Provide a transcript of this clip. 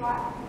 lot.